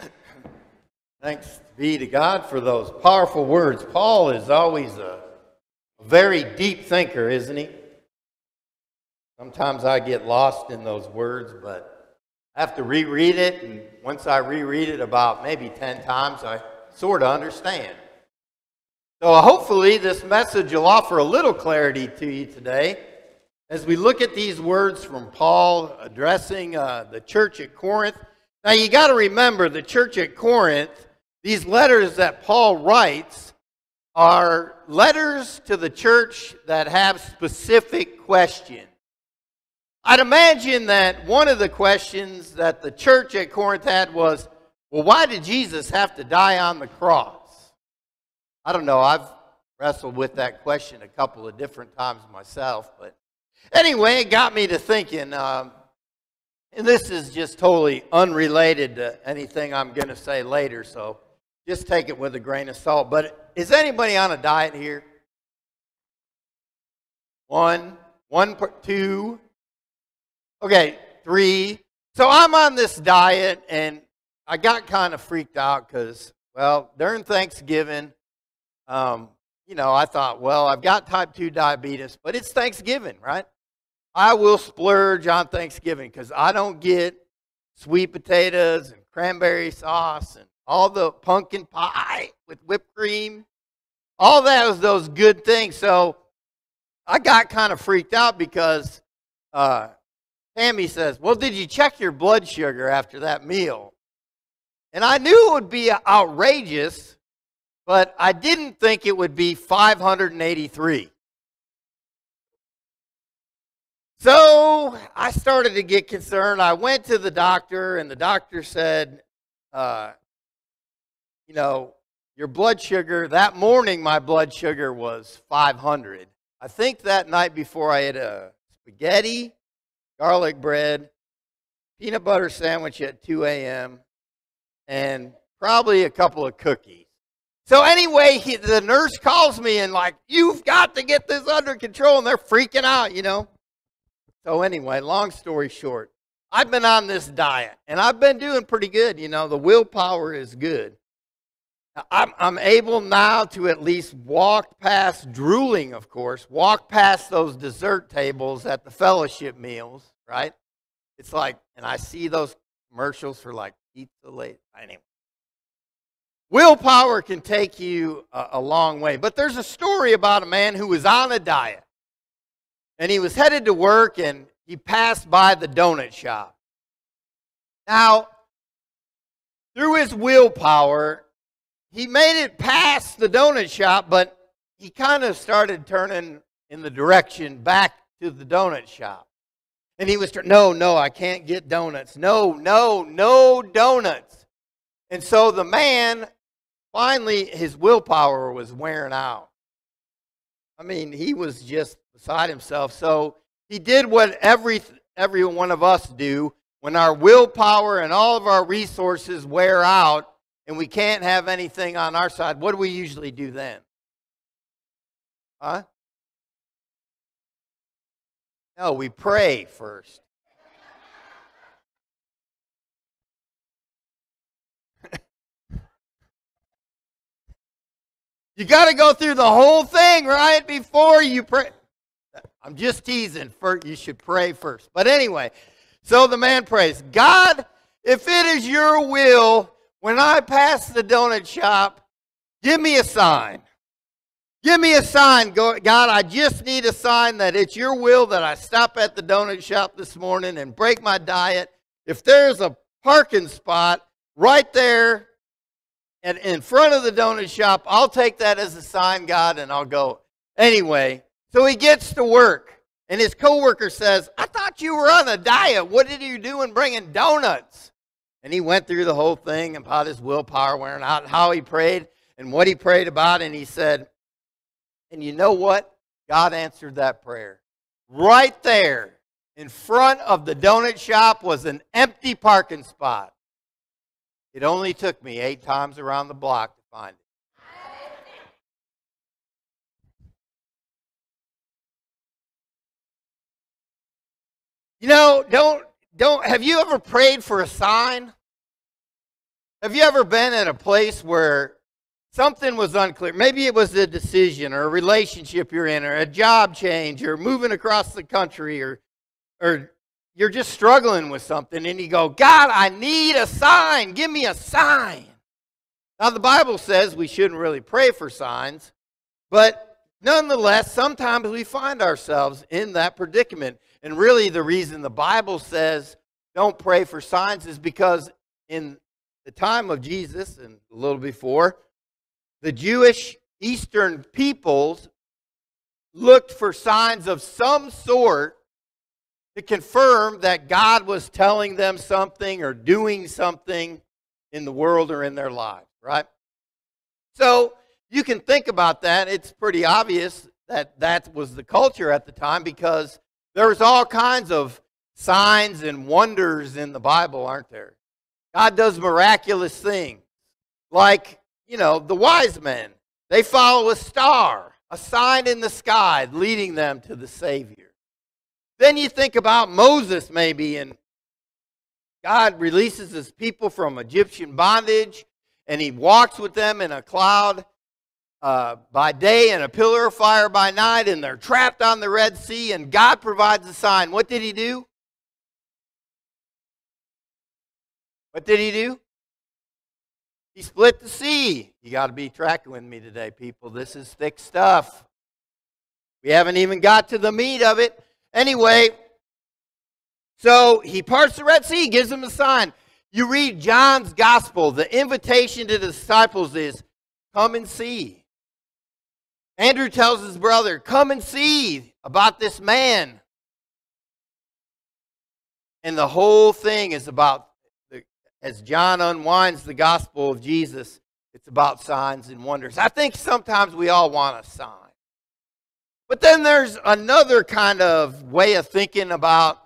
Thanks be to God for those powerful words. Paul is always a, very deep thinker, isn't he? Sometimes I get lost in those words, but I have to reread it, and once I reread it about maybe 10 times, I sort of understand. So hopefully, this message will offer a little clarity to you today as we look at these words from Paul addressing uh, the church at Corinth. Now, you got to remember the church at Corinth, these letters that Paul writes are letters to the church that have specific questions. I'd imagine that one of the questions that the church at Corinth had was, well, why did Jesus have to die on the cross? I don't know. I've wrestled with that question a couple of different times myself. But anyway, it got me to thinking, um, and this is just totally unrelated to anything I'm going to say later, so just take it with a grain of salt. But is anybody on a diet here? One, one, two, okay, three. So I'm on this diet, and I got kind of freaked out because, well, during Thanksgiving, um, you know, I thought, well, I've got type 2 diabetes, but it's Thanksgiving, right? I will splurge on Thanksgiving because I don't get sweet potatoes and cranberry sauce and all the pumpkin pie with whipped cream. All that was those good things. So I got kind of freaked out because uh, Tammy says, Well, did you check your blood sugar after that meal? And I knew it would be outrageous, but I didn't think it would be 583. So I started to get concerned. I went to the doctor, and the doctor said, uh, You know, your blood sugar, that morning my blood sugar was 500. I think that night before I ate a spaghetti, garlic bread, peanut butter sandwich at 2 a.m., and probably a couple of cookies. So anyway, he, the nurse calls me and like, you've got to get this under control, and they're freaking out, you know. So, anyway, long story short, I've been on this diet and I've been doing pretty good. You know, the willpower is good. I'm, I'm able now to at least walk past drooling, of course, walk past those dessert tables at the fellowship meals, right? It's like, and I see those commercials for like pizza late. Anyway. Willpower can take you a, a long way. But there's a story about a man who was on a diet and he was headed to work and he passed by the donut shop. Now, through his willpower, he made it past the donut shop, but he kind of started turning in the direction back to the donut shop. And he was, no, no, I can't get donuts. No, no, no donuts. And so the man, finally, his willpower was wearing out. I mean, he was just beside himself. So he did what every, every one of us do when our willpower and all of our resources wear out and we can't have anything on our side. What do we usually do then? Huh? No, we pray first. you got to go through the whole thing, right? Before you pray. I'm just teasing. First, you should pray first. But anyway, so the man prays God, if it is your will, when I pass the donut shop, give me a sign. Give me a sign, God. I just need a sign that it's your will that I stop at the donut shop this morning and break my diet. If there's a parking spot right there and in front of the donut shop, I'll take that as a sign, God, and I'll go. Anyway, so he gets to work, and his coworker says, I thought you were on a diet. What did you do in bringing donuts? And he went through the whole thing about his willpower wearing out, how he prayed, and what he prayed about. And he said, And you know what? God answered that prayer. Right there in front of the donut shop was an empty parking spot. It only took me eight times around the block to find it. You know, don't don't have you ever prayed for a sign? Have you ever been at a place where something was unclear? Maybe it was a decision or a relationship you're in or a job change or moving across the country or, or you're just struggling with something and you go, God, I need a sign. Give me a sign. Now, the Bible says we shouldn't really pray for signs, but nonetheless, sometimes we find ourselves in that predicament. And really, the reason the Bible says don't pray for signs is because in the time of Jesus and a little before, the Jewish Eastern peoples looked for signs of some sort to confirm that God was telling them something or doing something in the world or in their lives right? So you can think about that. It's pretty obvious that that was the culture at the time because there's all kinds of signs and wonders in the Bible, aren't there? God does miraculous things. Like, you know, the wise men, they follow a star, a sign in the sky leading them to the Savior. Then you think about Moses, maybe, and God releases his people from Egyptian bondage and he walks with them in a cloud uh, by day and a pillar of fire by night, and they're trapped on the Red Sea, and God provides a sign. What did he do? What did he do? He split the sea. You got to be tracking with me today, people. This is thick stuff. We haven't even got to the meat of it. Anyway, so he parts the Red Sea, gives them a sign. You read John's gospel, the invitation to the disciples is come and see. Andrew tells his brother, Come and see about this man. And the whole thing is about, as John unwinds the gospel of Jesus, it's about signs and wonders. I think sometimes we all want a sign. But then there's another kind of way of thinking about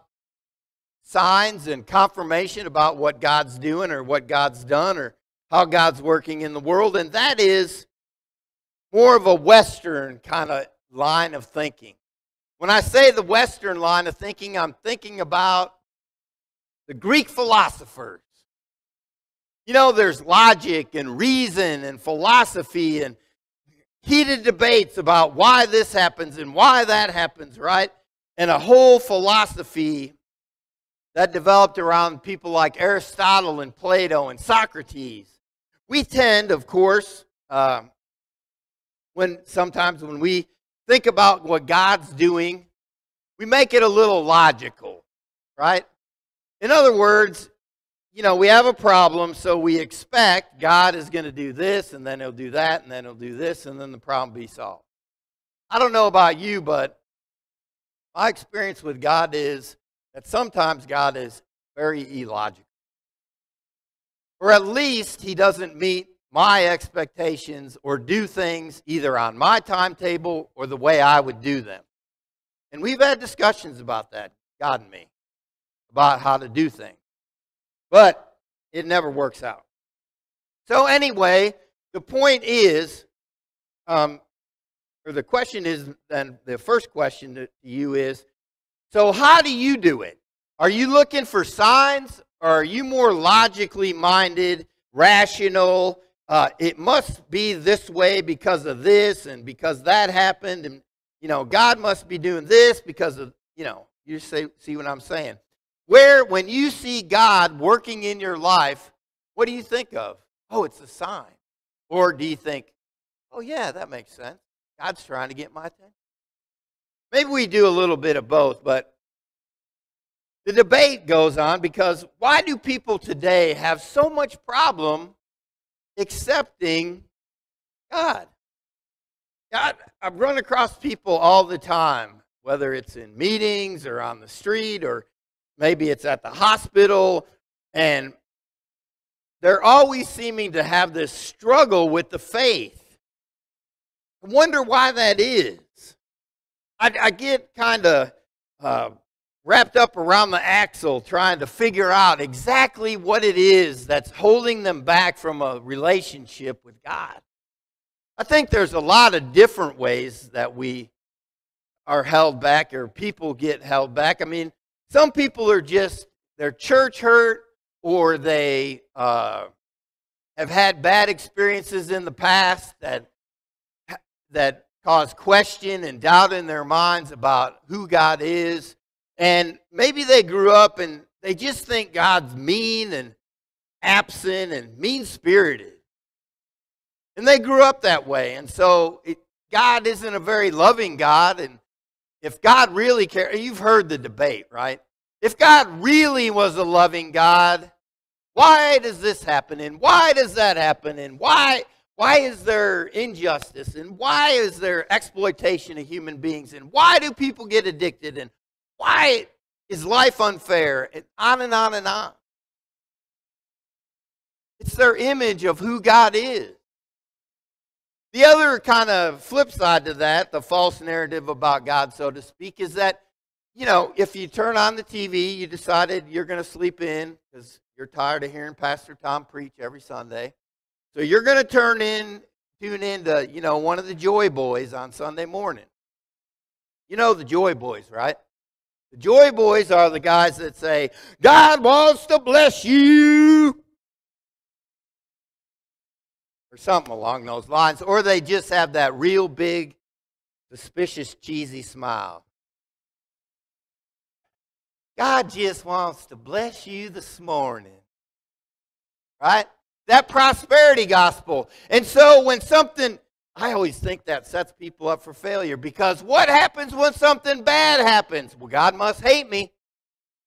signs and confirmation about what God's doing or what God's done or how God's working in the world. And that is more of a Western kind of line of thinking. When I say the Western line of thinking, I'm thinking about the Greek philosophers. You know, there's logic and reason and philosophy and heated debates about why this happens and why that happens, right? And a whole philosophy that developed around people like Aristotle and Plato and Socrates. We tend, of course, uh, when sometimes when we think about what God's doing, we make it a little logical, right? In other words, you know, we have a problem, so we expect God is going to do this, and then he'll do that, and then he'll do this, and then the problem be solved. I don't know about you, but my experience with God is that sometimes God is very illogical. Or at least he doesn't meet my expectations or do things either on my timetable or the way I would do them. And we've had discussions about that, God and me, about how to do things. But it never works out. So, anyway, the point is, um, or the question is, then the first question to you is so, how do you do it? Are you looking for signs or are you more logically minded, rational? Uh, it must be this way because of this and because that happened. And, you know, God must be doing this because of, you know, you say, see what I'm saying. Where, when you see God working in your life, what do you think of? Oh, it's a sign. Or do you think, oh, yeah, that makes sense. God's trying to get my attention. Maybe we do a little bit of both, but the debate goes on because why do people today have so much problem accepting God? God, I've run across people all the time, whether it's in meetings or on the street or maybe it's at the hospital, and they're always seeming to have this struggle with the faith. I wonder why that is. I, I get kind of uh, wrapped up around the axle trying to figure out exactly what it is that's holding them back from a relationship with God. I think there's a lot of different ways that we are held back or people get held back. I mean, some people are just, they're church hurt or they, uh, have had bad experiences in the past that, that cause question and doubt in their minds about who God is. And maybe they grew up and they just think God's mean and absent and mean spirited. And they grew up that way. And so it, God isn't a very loving God. And if God really cares, you've heard the debate, right? If God really was a loving God, why does this happen? And why does that happen? And why, why is there injustice? And why is there exploitation of human beings? And why do people get addicted? And why is life unfair? And on and on and on. It's their image of who God is. The other kind of flip side to that, the false narrative about God, so to speak, is that, you know, if you turn on the TV, you decided you're going to sleep in because you're tired of hearing Pastor Tom preach every Sunday. So you're going to turn in, tune in to, you know, one of the Joy Boys on Sunday morning. You know the Joy Boys, right? The Joy Boys are the guys that say, God wants to bless you or something along those lines. Or they just have that real big, suspicious, cheesy smile. God just wants to bless you this morning. Right? That prosperity gospel. And so when something, I always think that sets people up for failure because what happens when something bad happens? Well, God must hate me.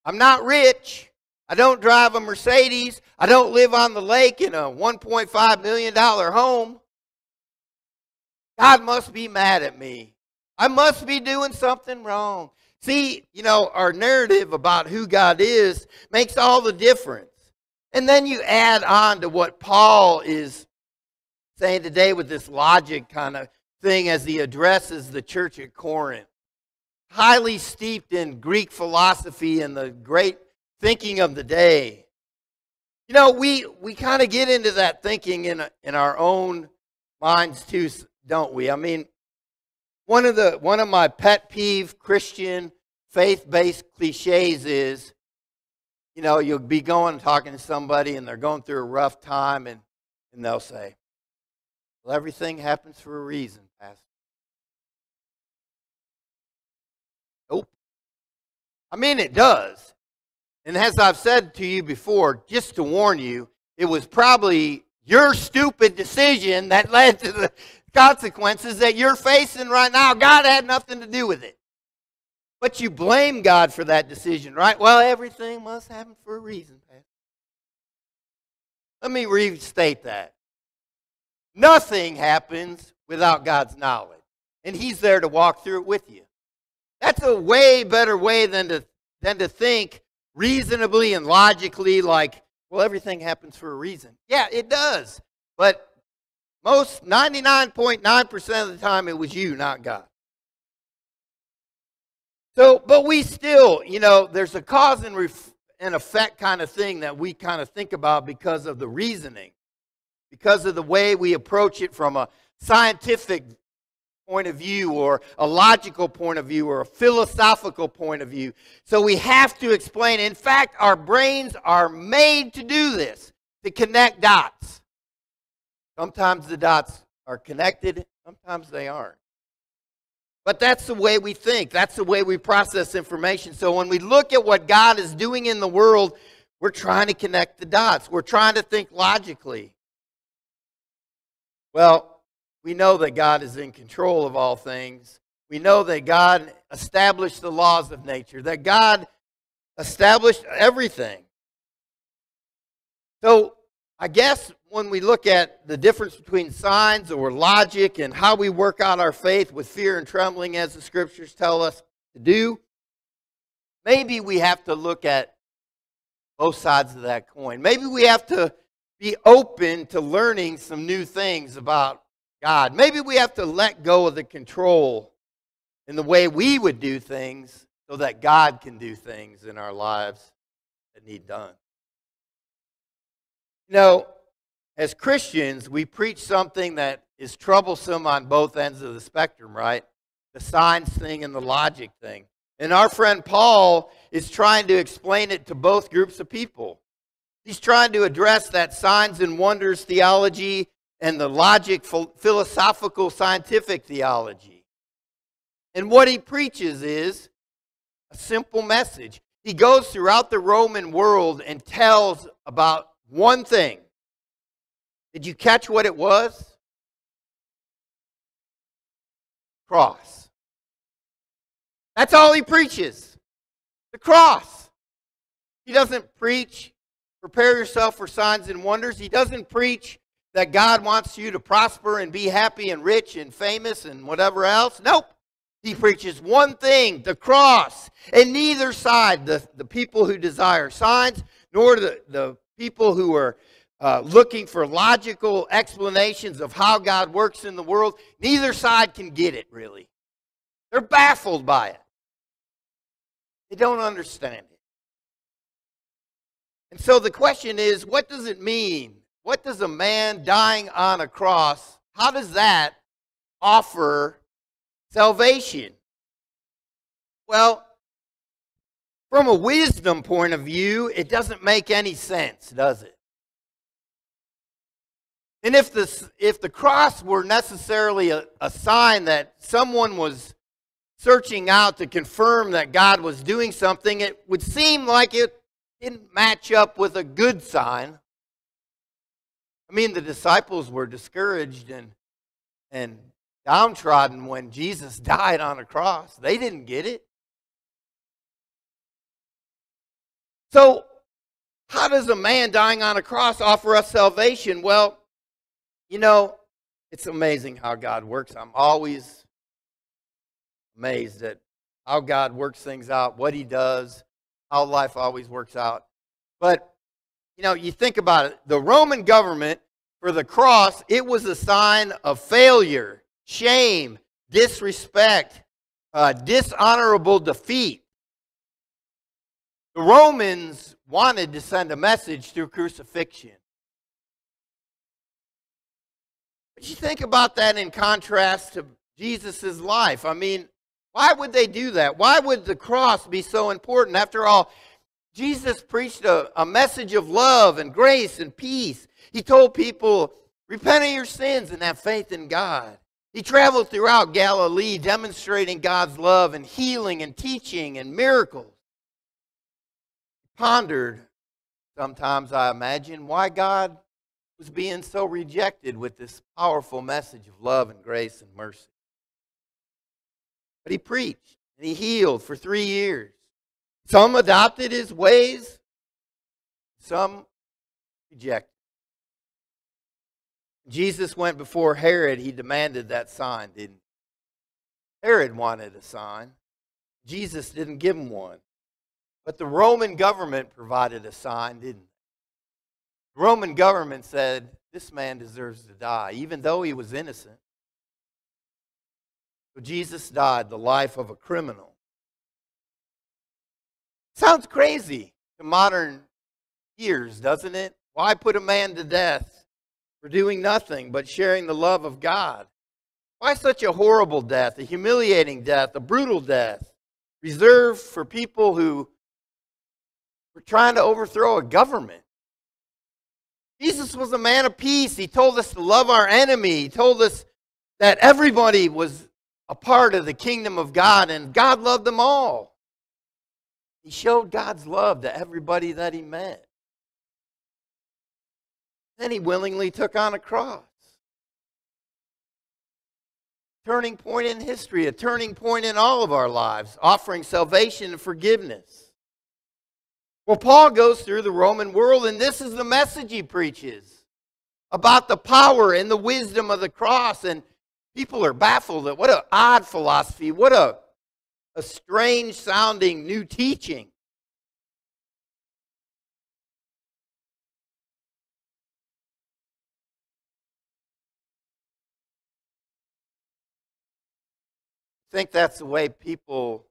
I'm not rich. I don't drive a Mercedes. I don't live on the lake in a $1.5 million home. God must be mad at me. I must be doing something wrong. See, you know, our narrative about who God is makes all the difference. And then you add on to what Paul is saying today with this logic kind of thing as he addresses the church at Corinth. Highly steeped in Greek philosophy and the great thinking of the day. You know, we, we kind of get into that thinking in, in our own minds too, don't we? I mean, one of, the, one of my pet peeve Christian faith based cliches is you know, you'll be going talking to somebody and they're going through a rough time and, and they'll say, Well, everything happens for a reason, Pastor. Nope. I mean, it does. And as I've said to you before, just to warn you, it was probably your stupid decision that led to the consequences that you're facing right now. God had nothing to do with it. But you blame God for that decision, right? Well, everything must happen for a reason, Pastor. Let me restate that. Nothing happens without God's knowledge. And He's there to walk through it with you. That's a way better way than to, than to think reasonably and logically like, well, everything happens for a reason. Yeah, it does. But most 99.9% of the time it was you, not God. So, but we still, you know, there's a cause and, ref- and effect kind of thing that we kind of think about because of the reasoning, because of the way we approach it from a scientific point of view or a logical point of view or a philosophical point of view. So we have to explain. In fact, our brains are made to do this, to connect dots. Sometimes the dots are connected, sometimes they aren't. But that's the way we think. That's the way we process information. So when we look at what God is doing in the world, we're trying to connect the dots. We're trying to think logically. Well, we know that God is in control of all things. We know that God established the laws of nature, that God established everything. So, I guess when we look at the difference between signs or logic and how we work out our faith with fear and trembling, as the scriptures tell us to do, maybe we have to look at both sides of that coin. Maybe we have to be open to learning some new things about God. Maybe we have to let go of the control in the way we would do things so that God can do things in our lives that need done. You know, as Christians, we preach something that is troublesome on both ends of the spectrum, right? The signs thing and the logic thing. And our friend Paul is trying to explain it to both groups of people. He's trying to address that signs and wonders theology and the logic, philosophical, scientific theology. And what he preaches is a simple message. He goes throughout the Roman world and tells about one thing. Did you catch what it was? Cross. That's all he preaches. The cross. He doesn't preach, prepare yourself for signs and wonders. He doesn't preach that God wants you to prosper and be happy and rich and famous and whatever else. Nope. He preaches one thing the cross. And neither side, the, the people who desire signs, nor the, the people who are uh, looking for logical explanations of how God works in the world, neither side can get it really. They're baffled by it, they don't understand it. And so the question is what does it mean? What does a man dying on a cross, how does that offer salvation? Well, from a wisdom point of view, it doesn't make any sense, does it? And if the, if the cross were necessarily a, a sign that someone was searching out to confirm that God was doing something, it would seem like it didn't match up with a good sign. I mean, the disciples were discouraged and, and downtrodden when Jesus died on a cross. They didn't get it. So, how does a man dying on a cross offer us salvation? Well, you know, it's amazing how God works. I'm always amazed at how God works things out, what he does, how life always works out. But, you know, you think about it the Roman government for the cross, it was a sign of failure, shame, disrespect, uh, dishonorable defeat. The Romans wanted to send a message through crucifixion. But you think about that in contrast to Jesus' life. I mean, why would they do that? Why would the cross be so important? After all, Jesus preached a, a message of love and grace and peace. He told people, repent of your sins and have faith in God. He traveled throughout Galilee demonstrating God's love and healing and teaching and miracles. He pondered, sometimes I imagine, why God was being so rejected with this powerful message of love and grace and mercy. But he preached and he healed for three years. Some adopted his ways, some rejected. Jesus went before Herod, he demanded that sign, didn't he? Herod wanted a sign. Jesus didn't give him one. But the Roman government provided a sign, didn't it? The Roman government said, This man deserves to die, even though he was innocent. Jesus died the life of a criminal. Sounds crazy to modern ears, doesn't it? Why put a man to death for doing nothing but sharing the love of God? Why such a horrible death, a humiliating death, a brutal death, reserved for people who were trying to overthrow a government? Jesus was a man of peace. He told us to love our enemy. He told us that everybody was a part of the kingdom of God, and God loved them all. He showed God's love to everybody that he met. Then he willingly took on a cross. Turning point in history, a turning point in all of our lives, offering salvation and forgiveness. Well, Paul goes through the Roman world, and this is the message he preaches about the power and the wisdom of the cross. And People are baffled at what an odd philosophy, what a, a strange sounding new teaching. I think that's the way people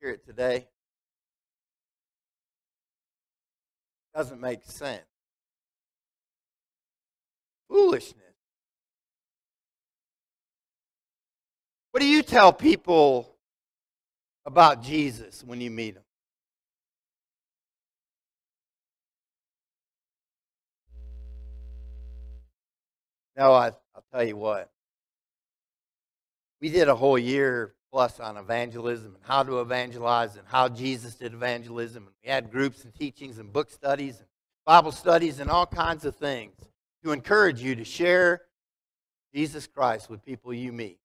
hear it today? Doesn't make sense. Foolishness. What do you tell people about Jesus when you meet them? No, I, I'll tell you what. We did a whole year plus on evangelism and how to evangelize and how Jesus did evangelism. And we had groups and teachings and book studies and Bible studies and all kinds of things to encourage you to share Jesus Christ with people you meet.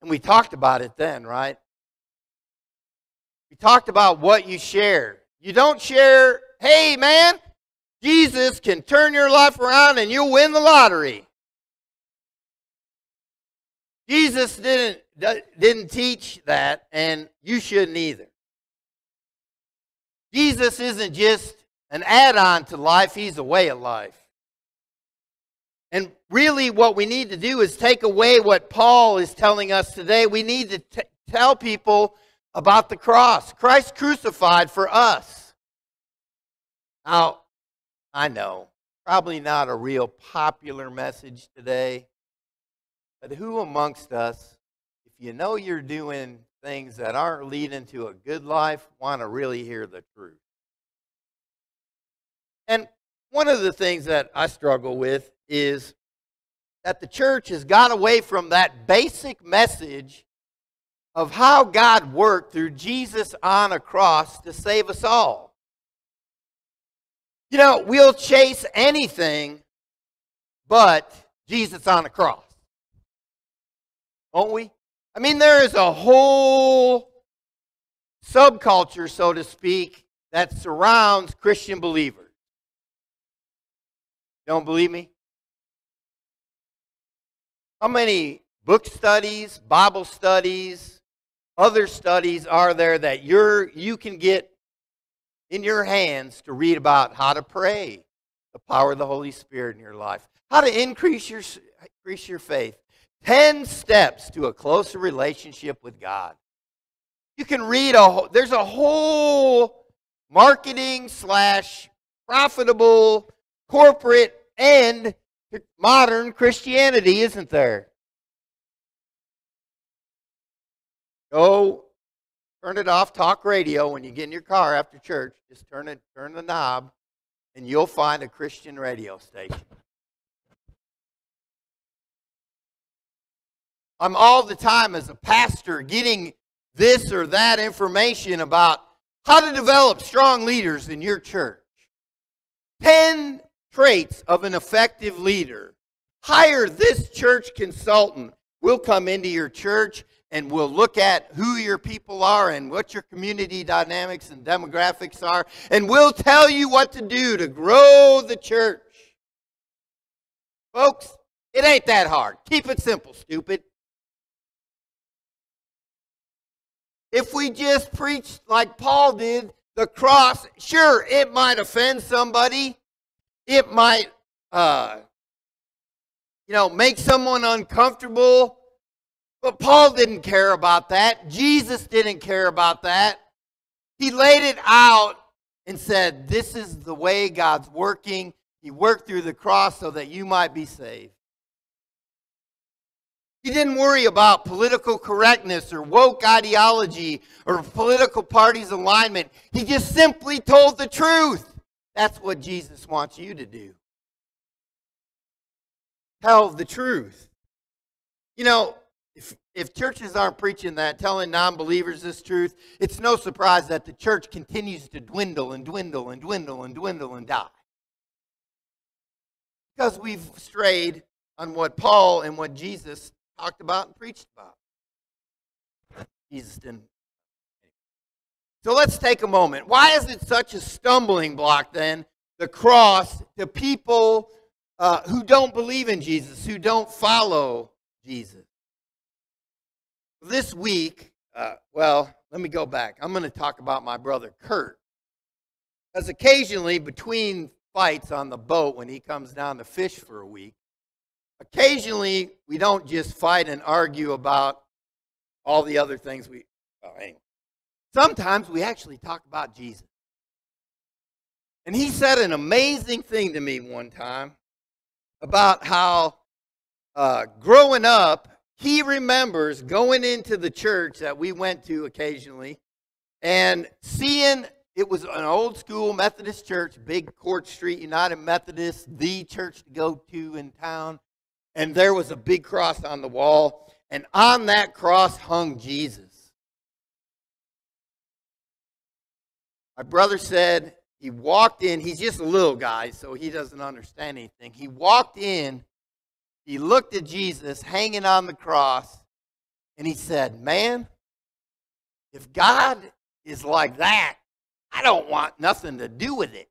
And we talked about it then, right? We talked about what you share. You don't share, hey, man, Jesus can turn your life around and you'll win the lottery. Jesus didn't, didn't teach that, and you shouldn't either. Jesus isn't just an add on to life, he's a way of life. And really, what we need to do is take away what Paul is telling us today. We need to t- tell people about the cross. Christ crucified for us. Now, I know, probably not a real popular message today, but who amongst us, if you know you're doing things that aren't leading to a good life, want to really hear the truth? And one of the things that I struggle with is that the church has got away from that basic message of how God worked through Jesus on a cross to save us all. You know, we'll chase anything but Jesus on a cross. Won't we? I mean, there is a whole subculture, so to speak, that surrounds Christian believers. Don't believe me? How many book studies, Bible studies, other studies are there that you're, you can get in your hands to read about how to pray, the power of the Holy Spirit in your life, how to increase your, increase your faith, 10 steps to a closer relationship with God. You can read a there's a whole marketing slash profitable corporate and modern Christianity, isn't there? Go turn it off, talk radio when you get in your car after church. Just turn it, turn the knob, and you'll find a Christian radio station. I'm all the time as a pastor getting this or that information about how to develop strong leaders in your church. 10 traits of an effective leader. Hire this church consultant. We'll come into your church and we'll look at who your people are and what your community dynamics and demographics are, and we'll tell you what to do to grow the church. Folks, it ain't that hard. Keep it simple, stupid. If we just preach like Paul did, the cross, sure, it might offend somebody. It might, uh, you know, make someone uncomfortable. But Paul didn't care about that. Jesus didn't care about that. He laid it out and said, This is the way God's working. He worked through the cross so that you might be saved. He didn't worry about political correctness or woke ideology or political parties' alignment. He just simply told the truth. That's what Jesus wants you to do. Tell the truth. You know, if, if churches aren't preaching that, telling non believers this truth, it's no surprise that the church continues to dwindle and dwindle and dwindle and dwindle and die. Because we've strayed on what Paul and what Jesus talked about and preached about. Jesus didn't so let's take a moment. Why is it such a stumbling block then, the cross, to people uh, who don't believe in Jesus, who don't follow Jesus? This week, uh, well, let me go back. I'm going to talk about my brother Kurt. Because occasionally, between fights on the boat when he comes down to fish for a week, occasionally we don't just fight and argue about all the other things we. Well, anyway. Sometimes we actually talk about Jesus. And he said an amazing thing to me one time about how uh, growing up, he remembers going into the church that we went to occasionally and seeing it was an old school Methodist church, big Court Street United Methodist, the church to go to in town. And there was a big cross on the wall, and on that cross hung Jesus. My brother said he walked in, he's just a little guy, so he doesn't understand anything. He walked in, he looked at Jesus hanging on the cross, and he said, Man, if God is like that, I don't want nothing to do with it.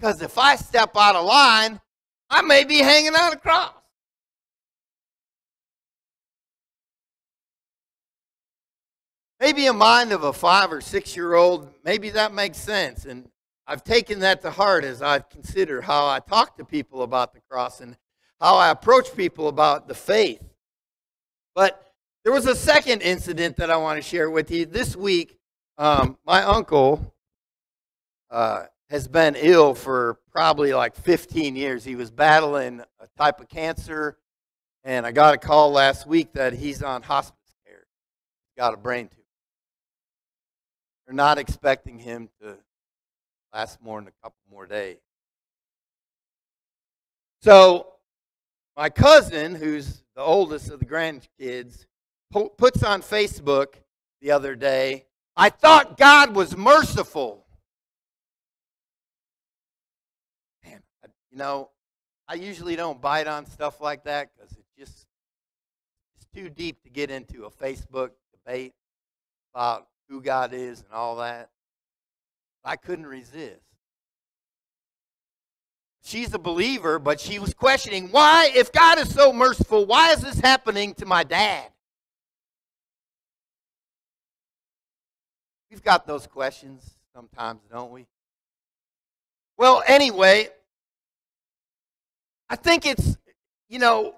Because if I step out of line, I may be hanging on a cross. Maybe a mind of a five or six year old, maybe that makes sense. And I've taken that to heart as I've considered how I talk to people about the cross and how I approach people about the faith. But there was a second incident that I want to share with you. This week, um, my uncle uh, has been ill for probably like 15 years. He was battling a type of cancer, and I got a call last week that he's on hospice care. He's got a brain tumor. They're not expecting him to last more than a couple more days. So, my cousin, who's the oldest of the grandkids, puts on Facebook the other day, I thought God was merciful. Man, you know, I usually don't bite on stuff like that because it just it's too deep to get into a Facebook debate about who God is and all that. I couldn't resist. She's a believer, but she was questioning why, if God is so merciful, why is this happening to my dad? We've got those questions sometimes, don't we? Well, anyway, I think it's, you know,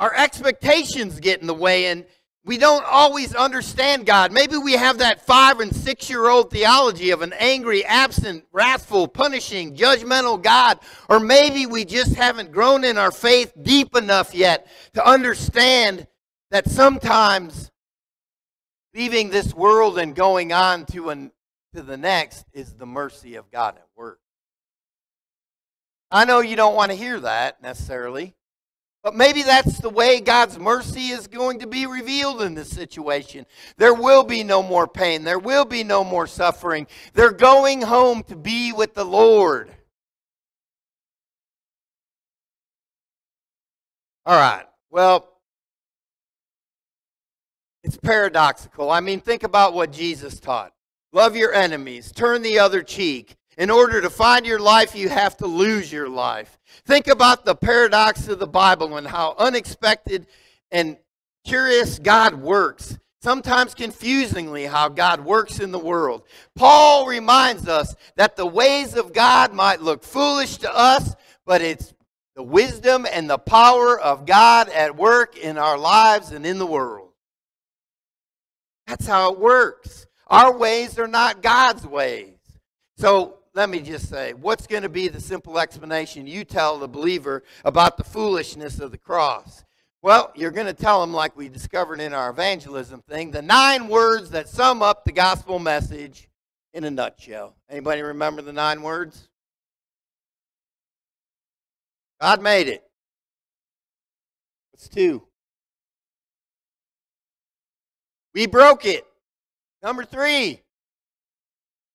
our expectations get in the way, and we don't always understand God. Maybe we have that five and six year old theology of an angry, absent, wrathful, punishing, judgmental God. Or maybe we just haven't grown in our faith deep enough yet to understand that sometimes leaving this world and going on to, an, to the next is the mercy of God at work. I know you don't want to hear that necessarily. But maybe that's the way God's mercy is going to be revealed in this situation. There will be no more pain. There will be no more suffering. They're going home to be with the Lord. All right. Well, it's paradoxical. I mean, think about what Jesus taught love your enemies, turn the other cheek. In order to find your life, you have to lose your life. Think about the paradox of the Bible and how unexpected and curious God works. Sometimes confusingly, how God works in the world. Paul reminds us that the ways of God might look foolish to us, but it's the wisdom and the power of God at work in our lives and in the world. That's how it works. Our ways are not God's ways. So let me just say, what's going to be the simple explanation you tell the believer about the foolishness of the cross? Well, you're going to tell them, like we discovered in our evangelism thing, the nine words that sum up the gospel message in a nutshell. Anybody remember the nine words? God made it. What's two? We broke it. Number three,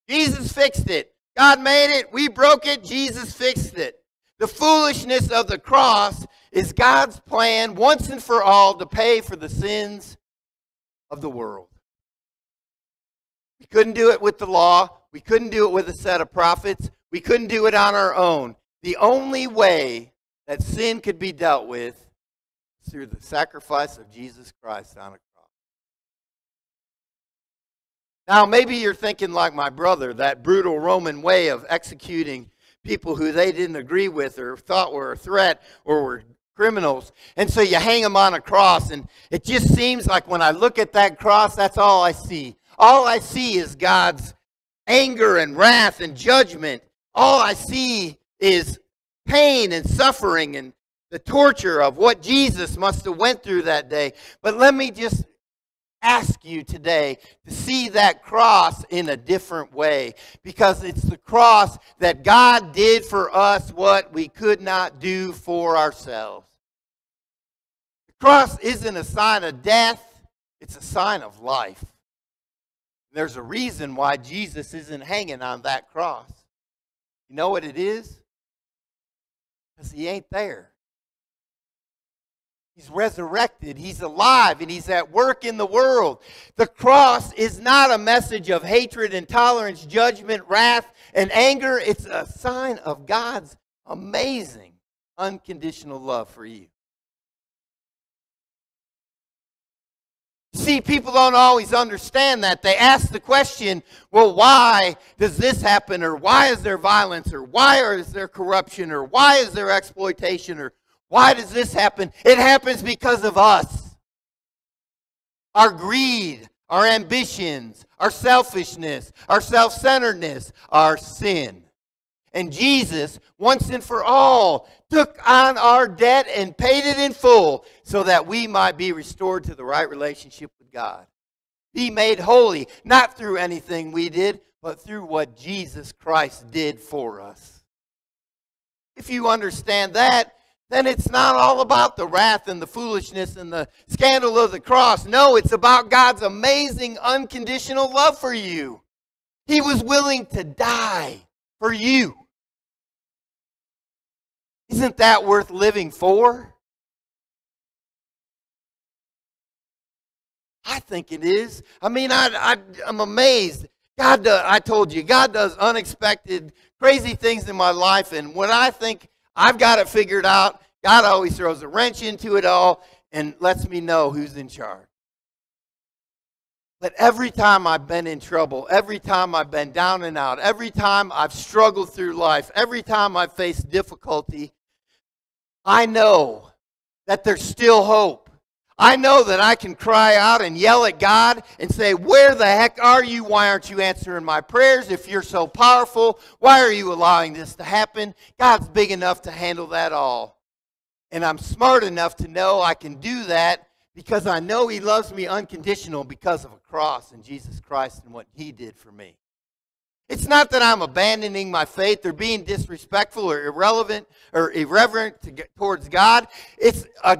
Jesus fixed it. God made it, we broke it, Jesus fixed it. The foolishness of the cross is God's plan once and for all to pay for the sins of the world. We couldn't do it with the law. We couldn't do it with a set of prophets. We couldn't do it on our own. The only way that sin could be dealt with is through the sacrifice of Jesus Christ on a now, maybe you're thinking like my brother, that brutal Roman way of executing people who they didn't agree with or thought were a threat or were criminals. And so you hang them on a cross, and it just seems like when I look at that cross, that's all I see. All I see is God's anger and wrath and judgment. All I see is pain and suffering and the torture of what Jesus must have went through that day. But let me just ask you today to see that cross in a different way because it's the cross that God did for us what we could not do for ourselves. The cross isn't a sign of death, it's a sign of life. There's a reason why Jesus isn't hanging on that cross. You know what it is? Because he ain't there. He's resurrected. He's alive and he's at work in the world. The cross is not a message of hatred, intolerance, judgment, wrath, and anger. It's a sign of God's amazing, unconditional love for you. See, people don't always understand that. They ask the question, well, why does this happen? Or why is there violence? Or why is there corruption? Or why is there exploitation? Or why does this happen? It happens because of us. Our greed, our ambitions, our selfishness, our self centeredness, our sin. And Jesus, once and for all, took on our debt and paid it in full so that we might be restored to the right relationship with God. Be made holy, not through anything we did, but through what Jesus Christ did for us. If you understand that, then it's not all about the wrath and the foolishness and the scandal of the cross. No, it's about God's amazing unconditional love for you. He was willing to die for you. Isn't that worth living for? I think it is. I mean, I, I, am amazed. God, does, I told you, God does unexpected, crazy things in my life. And when I think I've got it figured out, God always throws a wrench into it all and lets me know who's in charge. But every time I've been in trouble, every time I've been down and out, every time I've struggled through life, every time I've faced difficulty, I know that there's still hope. I know that I can cry out and yell at God and say, Where the heck are you? Why aren't you answering my prayers? If you're so powerful, why are you allowing this to happen? God's big enough to handle that all. And I'm smart enough to know I can do that because I know He loves me unconditional because of a cross and Jesus Christ and what He did for me. It's not that I'm abandoning my faith or being disrespectful or irrelevant or irreverent to towards God. It's a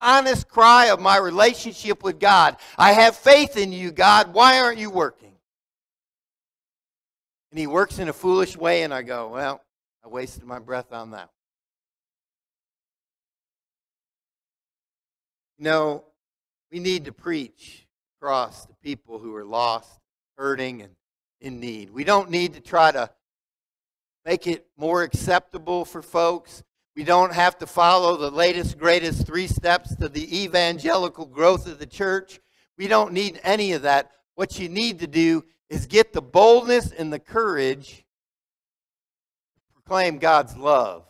honest cry of my relationship with God. I have faith in you, God. Why aren't you working? And he works in a foolish way, and I go, Well, I wasted my breath on that. You know, we need to preach across to people who are lost, hurting, and in need. We don't need to try to make it more acceptable for folks. We don't have to follow the latest, greatest three steps to the evangelical growth of the church. We don't need any of that. What you need to do is get the boldness and the courage to proclaim God's love.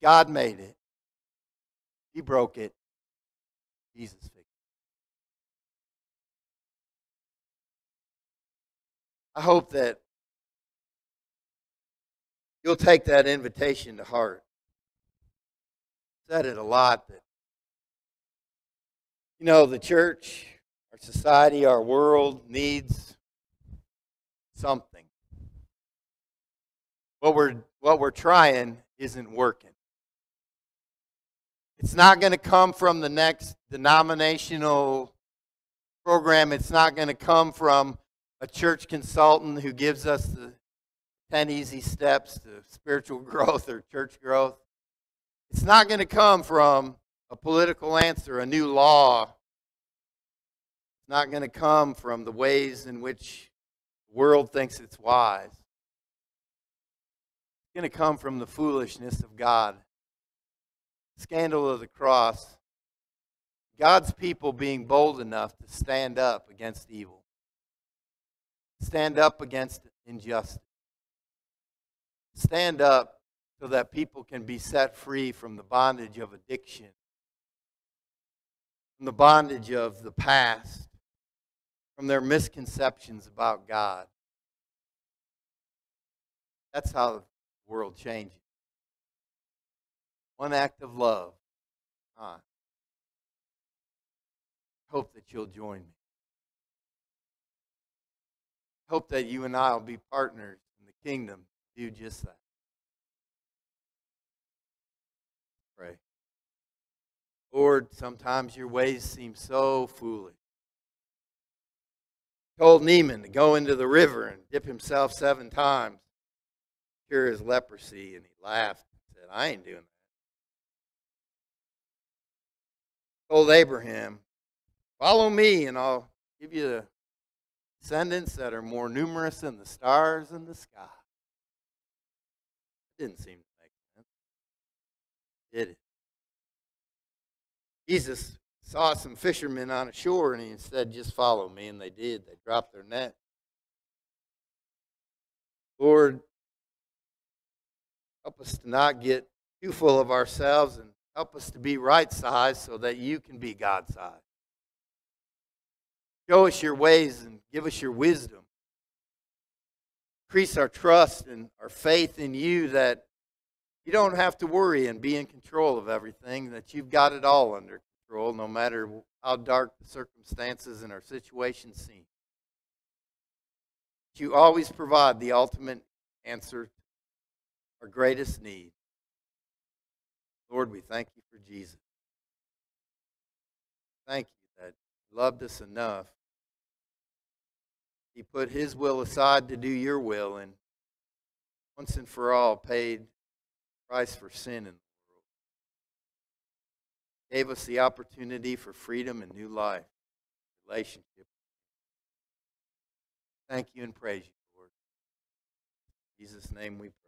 God made it. He broke it. Jesus fixed it. I hope that you'll take that invitation to heart. Said it a lot that, you know, the church, our society, our world needs something. What we're, what we're trying isn't working. It's not going to come from the next denominational program. It's not going to come from a church consultant who gives us the 10 easy steps to spiritual growth or church growth. It's not going to come from a political answer, a new law. It's not going to come from the ways in which the world thinks it's wise. It's going to come from the foolishness of God. Scandal of the cross. God's people being bold enough to stand up against evil stand up against injustice. Stand up so that people can be set free from the bondage of addiction, from the bondage of the past, from their misconceptions about God. That's how the world changes. One act of love. I hope that you'll join me. Hope that you and I will be partners in the kingdom. Do just that. Pray. Lord, sometimes your ways seem so foolish. Told Naaman to go into the river and dip himself seven times, cure his leprosy, and he laughed and said, I ain't doing that. Told Abraham, Follow me, and I'll give you the descendants that are more numerous than the stars in the sky. Didn't seem to make sense. Did it? Jesus saw some fishermen on a shore and he said, Just follow me. And they did. They dropped their net. Lord, help us to not get too full of ourselves and help us to be right size so that you can be God size. Show us your ways and give us your wisdom. Increase our trust and our faith in you that you don't have to worry and be in control of everything, that you've got it all under control, no matter how dark the circumstances and our situation seem. You always provide the ultimate answer our greatest need. Lord, we thank you for Jesus. Thank you that loved us enough. He put his will aside to do your will and once and for all paid the price for sin in the world. Gave us the opportunity for freedom and new life, relationship. Thank you and praise you, Lord. In Jesus' name we pray.